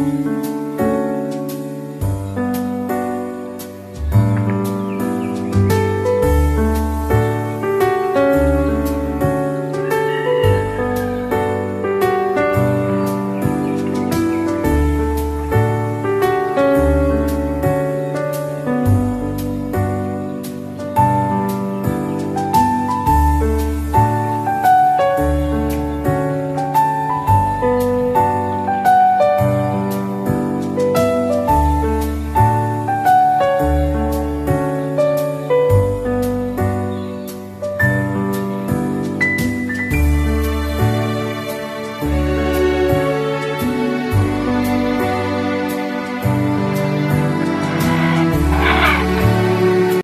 嗯。